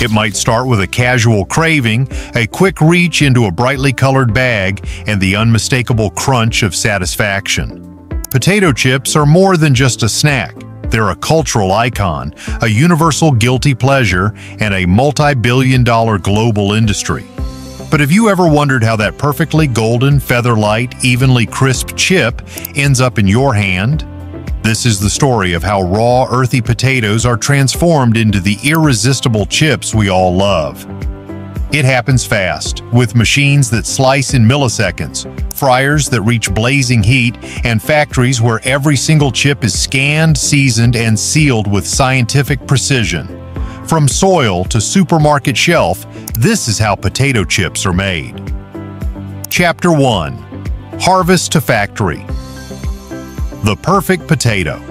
It might start with a casual craving, a quick reach into a brightly colored bag, and the unmistakable crunch of satisfaction. Potato chips are more than just a snack. They're a cultural icon, a universal guilty pleasure, and a multi-billion dollar global industry. But have you ever wondered how that perfectly golden, feather-light, evenly crisp chip ends up in your hand? This is the story of how raw, earthy potatoes are transformed into the irresistible chips we all love. It happens fast, with machines that slice in milliseconds, fryers that reach blazing heat, and factories where every single chip is scanned, seasoned, and sealed with scientific precision. From soil to supermarket shelf, this is how potato chips are made. Chapter 1 Harvest to Factory The Perfect Potato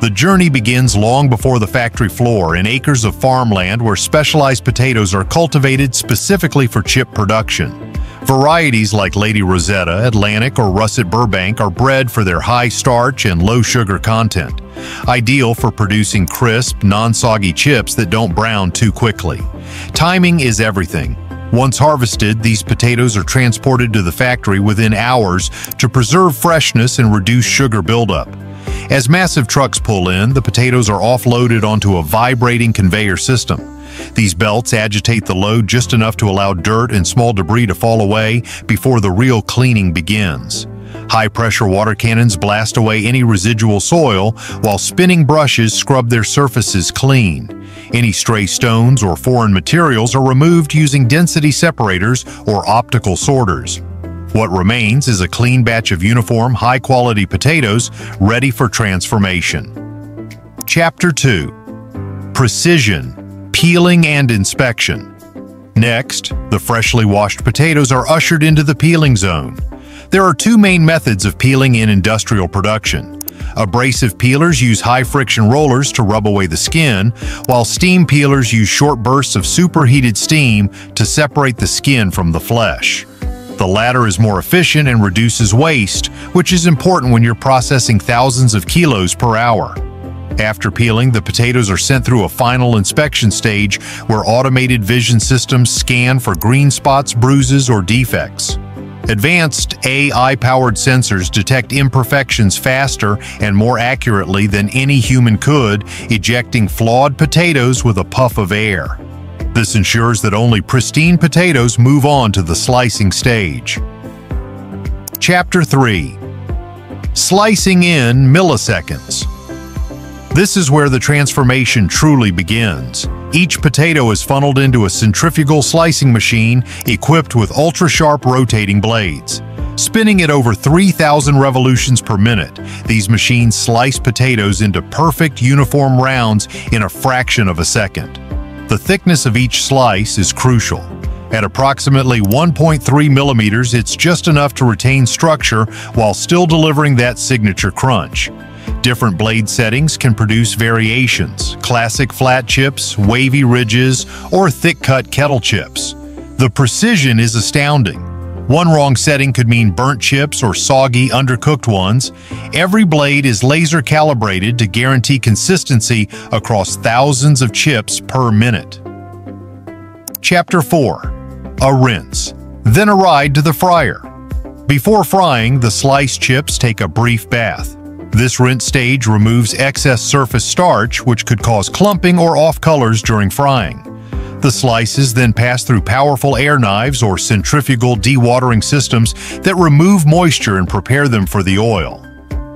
the journey begins long before the factory floor in acres of farmland where specialized potatoes are cultivated specifically for chip production. Varieties like Lady Rosetta, Atlantic, or Russet Burbank are bred for their high starch and low sugar content, ideal for producing crisp, non-soggy chips that don't brown too quickly. Timing is everything. Once harvested, these potatoes are transported to the factory within hours to preserve freshness and reduce sugar buildup. As massive trucks pull in, the potatoes are offloaded onto a vibrating conveyor system. These belts agitate the load just enough to allow dirt and small debris to fall away before the real cleaning begins. High-pressure water cannons blast away any residual soil, while spinning brushes scrub their surfaces clean. Any stray stones or foreign materials are removed using density separators or optical sorters. What remains is a clean batch of uniform, high-quality potatoes ready for transformation. Chapter 2 Precision, Peeling and Inspection Next, the freshly washed potatoes are ushered into the peeling zone. There are two main methods of peeling in industrial production. Abrasive peelers use high-friction rollers to rub away the skin, while steam peelers use short bursts of superheated steam to separate the skin from the flesh. The latter is more efficient and reduces waste, which is important when you're processing thousands of kilos per hour. After peeling, the potatoes are sent through a final inspection stage where automated vision systems scan for green spots, bruises, or defects. Advanced AI-powered sensors detect imperfections faster and more accurately than any human could, ejecting flawed potatoes with a puff of air. This ensures that only pristine potatoes move on to the slicing stage. Chapter 3 Slicing in Milliseconds This is where the transformation truly begins. Each potato is funneled into a centrifugal slicing machine equipped with ultra-sharp rotating blades. Spinning at over 3,000 revolutions per minute, these machines slice potatoes into perfect uniform rounds in a fraction of a second. The thickness of each slice is crucial. At approximately 1.3 millimeters, it's just enough to retain structure while still delivering that signature crunch. Different blade settings can produce variations, classic flat chips, wavy ridges, or thick-cut kettle chips. The precision is astounding. One wrong setting could mean burnt chips or soggy, undercooked ones. Every blade is laser calibrated to guarantee consistency across thousands of chips per minute. Chapter 4 A rinse, then a ride to the fryer. Before frying, the sliced chips take a brief bath. This rinse stage removes excess surface starch, which could cause clumping or off colors during frying. The slices then pass through powerful air knives or centrifugal dewatering systems that remove moisture and prepare them for the oil.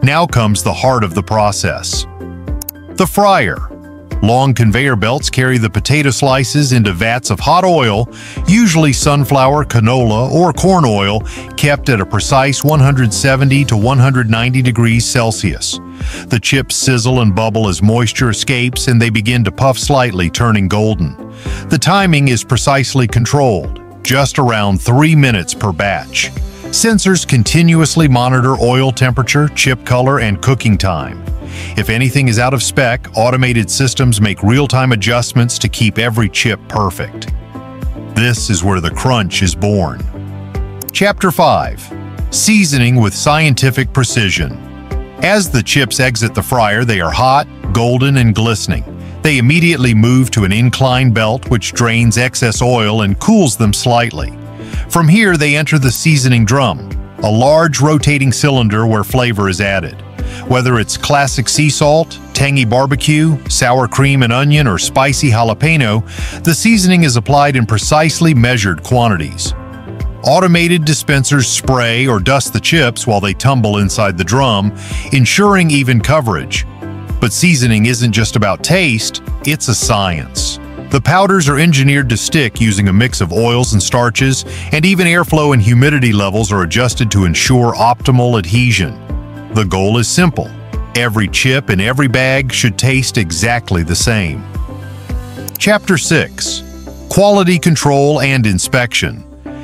Now comes the heart of the process. The fryer. Long conveyor belts carry the potato slices into vats of hot oil, usually sunflower, canola, or corn oil, kept at a precise 170 to 190 degrees Celsius. The chips sizzle and bubble as moisture escapes and they begin to puff slightly, turning golden. The timing is precisely controlled, just around 3 minutes per batch. Sensors continuously monitor oil temperature, chip color, and cooking time. If anything is out of spec, automated systems make real-time adjustments to keep every chip perfect. This is where the crunch is born. Chapter 5 Seasoning with Scientific Precision As the chips exit the fryer, they are hot, golden, and glistening. They immediately move to an incline belt which drains excess oil and cools them slightly. From here, they enter the seasoning drum, a large rotating cylinder where flavor is added. Whether it's classic sea salt, tangy barbecue, sour cream and onion, or spicy jalapeno, the seasoning is applied in precisely measured quantities. Automated dispensers spray or dust the chips while they tumble inside the drum, ensuring even coverage. But seasoning isn't just about taste, it's a science. The powders are engineered to stick using a mix of oils and starches, and even airflow and humidity levels are adjusted to ensure optimal adhesion. The goal is simple. Every chip in every bag should taste exactly the same. Chapter 6. Quality Control and Inspection.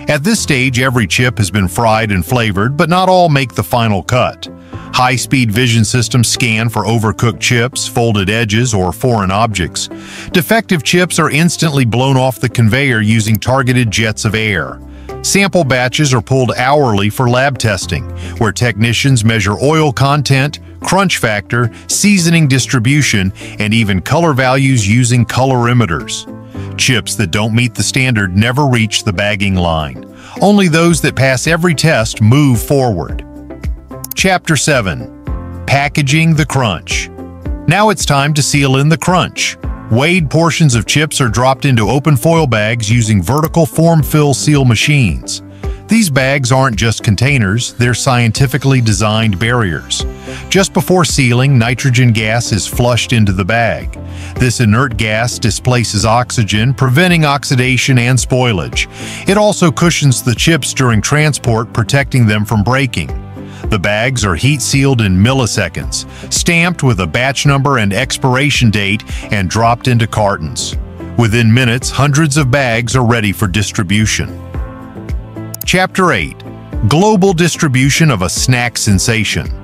At this stage, every chip has been fried and flavored, but not all make the final cut. High-speed vision systems scan for overcooked chips, folded edges, or foreign objects. Defective chips are instantly blown off the conveyor using targeted jets of air. Sample batches are pulled hourly for lab testing, where technicians measure oil content, crunch factor, seasoning distribution, and even color values using colorimeters. Chips that don't meet the standard never reach the bagging line. Only those that pass every test move forward. Chapter 7 Packaging the Crunch Now it's time to seal in the crunch. Weighed portions of chips are dropped into open foil bags using vertical form-fill seal machines. These bags aren't just containers, they're scientifically designed barriers. Just before sealing, nitrogen gas is flushed into the bag. This inert gas displaces oxygen, preventing oxidation and spoilage. It also cushions the chips during transport, protecting them from breaking. The bags are heat sealed in milliseconds, stamped with a batch number and expiration date, and dropped into cartons. Within minutes, hundreds of bags are ready for distribution. Chapter 8 Global Distribution of a Snack Sensation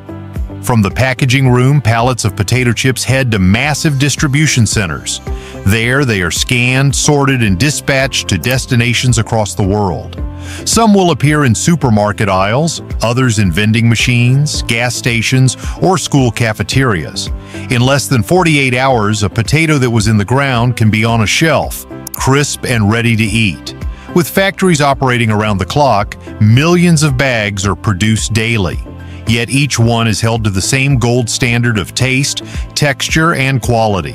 From the packaging room, pallets of potato chips head to massive distribution centers. There, they are scanned, sorted, and dispatched to destinations across the world. Some will appear in supermarket aisles, others in vending machines, gas stations, or school cafeterias. In less than 48 hours, a potato that was in the ground can be on a shelf, crisp and ready to eat. With factories operating around the clock, millions of bags are produced daily. Yet each one is held to the same gold standard of taste, texture, and quality.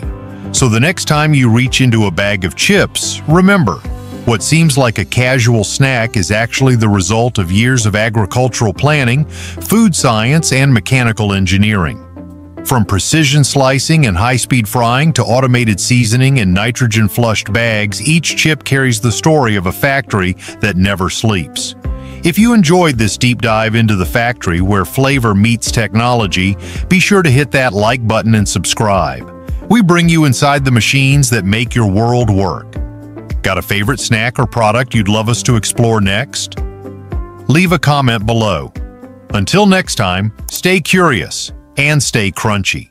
So the next time you reach into a bag of chips, remember, what seems like a casual snack is actually the result of years of agricultural planning, food science, and mechanical engineering. From precision slicing and high-speed frying to automated seasoning and nitrogen-flushed bags, each chip carries the story of a factory that never sleeps. If you enjoyed this deep dive into the factory where flavor meets technology, be sure to hit that like button and subscribe. We bring you inside the machines that make your world work. Got a favorite snack or product you'd love us to explore next? Leave a comment below. Until next time, stay curious and stay crunchy.